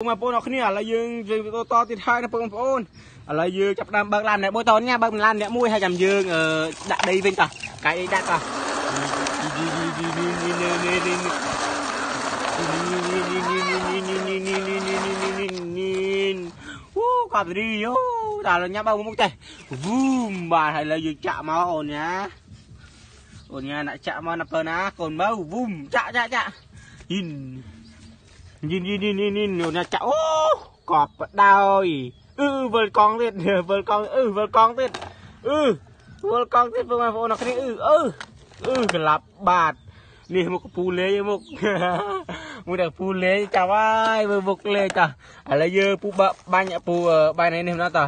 បងប្អូនអរគ្នាឥឡូវយើងយើងវីដេអូតទៀតហើយណាបងប្អូនឥឡូវយើងចាប់ដើមបើកឡានអ្នកមួយតនេះបើកឡានអ្នកមួយហើយចាំយើងដាក់ដីវិញតោះកាយដីដាក់តោះអូកាប់រីយោតើញ៉ាំបើមុខទេវូមបាទហើយឥឡូវយើងចាក់មកអូនណាអូនញ៉ាដាក់ចាក់មកណាបើណាកូនមើវូមចាក់ចាក់ចាក់ហ៊ីន យីយីនេះនេះនោះអ្នកចាក់អូកប់បដោយអឺវិលកង់ទៀតវិលកង់អឺវិលកង់ទៀតអឺវិលកង់ទៀតបងប្អូនអរគ្នាអឺអឺអឺក្លាប់បាទនេះមកពូលេងមកមួយតែពូលេងចាប់ហើយមើលមុខលេងតាឥឡូវយើងពូបាក់បាញ់ពូបាញ់នេះនេះណាតា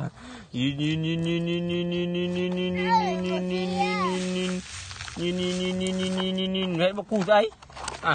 យីយីយីយីយីយីយីយីយីយីយីយីយីយីយីយីយីយីហេមកពូស្អីអា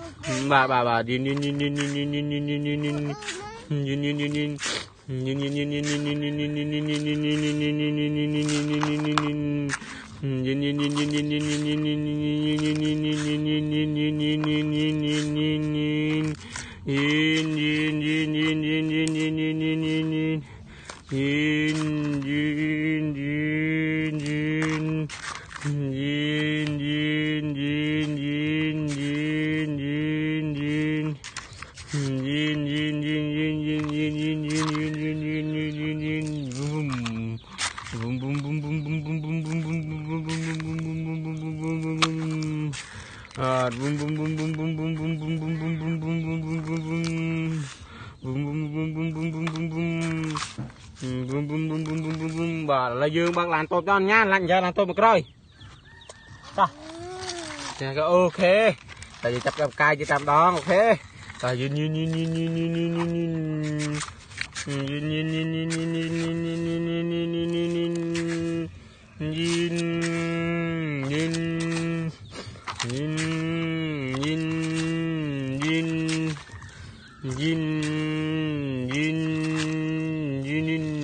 bà bà bà đi đi đi đi đi đi đi đi đi đi đi đi đi đi đi In, in, in, God. Boom, boom, boom, boom, boom, boom, boom, boom, boom, boom, boom, boom, boom, boom, boom, boom. Boom, boom, boom, boom, boom, boom, boom, boom. Boom, boom, boom, boom, boom, boom, boom. បាទឥឡូវយើងបើកឡានតូបចោលញ៉ាឡានញ៉ាឡានតូបមកក្រោយតោះចឹងក៏អូខេតែយើងចាប់ចាប់កាយទៅតាមដងអូខេតោះយឺនយឺនយឺនយឺនយឺនយឺនយឺនយឺនយឺនយឺនយឺនយឺនយឺនយឺនយឺនយឺនយឺនយឺន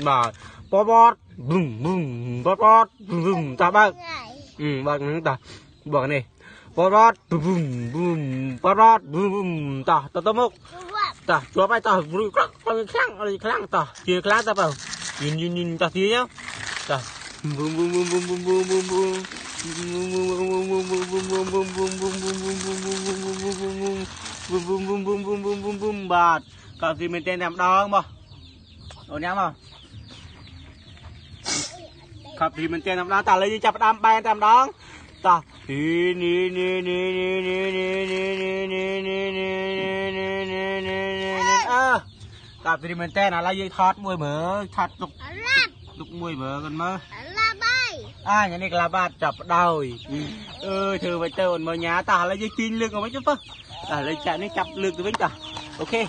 នបាទបបតប៊ុំប៊ុំបបតប៊ុំតាបើកអឺបើកហ្នឹងតាបើកនេះបរតប៊ុំប៊ុំបរតប៊ុំតាតទៅមកតាជាប់ហើយតាព្រួយក្រាក់ខ្លាំងអីខ្លាំងតាជាខ្លាំងតាបើយិនយិនយិនតាទៀតតា ប៊ុំប៊ុំប៊ុំប៊ុំប៊ុំប៊ុំប៊ុំប៊ុំបាទក៏ទីមែនតែតែម្ដងមកអូនញ៉ាំមកខាប់ទីមែនតែតែម្ដងតាឥឡូវយើងចាប់ផ្ដើមបែនតែម្ដងតានេះនេះនេះនេះនេះនេះនេះនេះនេះនេះនេះនេះនេះនេះនេះអើកាប់ទីមែនតែឥឡូវយើងថតមួយមើលថតទុកទុកមួយមើលกันមើលអាញ៉ានេះក្លាបាតចាប់ដោយអើយធ្វើមិនទៅអូនមើលញ៉ាតោះឥឡូវយើងទាញលើកមកវិញចុះបើតោះឥឡូវចាក់នេះចាប់លើកទៅវិញតោះអូខេឥ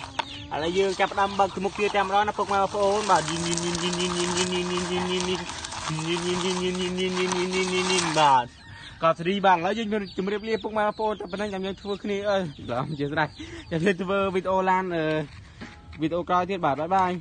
ឡូវយើងចាប់ផ្ដើមបើកទៅមុខទៀតតែម្ដងណាពុកម៉ែបងប្អូនបាទយីនយីនយីនយីនយីនយីនយីនយីន យីនយីនយីនយីនយីនយីនយីនយីនយីនយីនយីនបាទក៏សេរីបាទឥឡូវយើងមានជម្រាបលាពុកម៉ែបងប្អូនតែប៉ុណ្ណឹងចាំយើងធ្វើគ្នាអើយឡំជាស្រេចចាំធ្វើវីដេអូឡានអឺវីដេអូក្រោយទៀតបាទបាយបាយ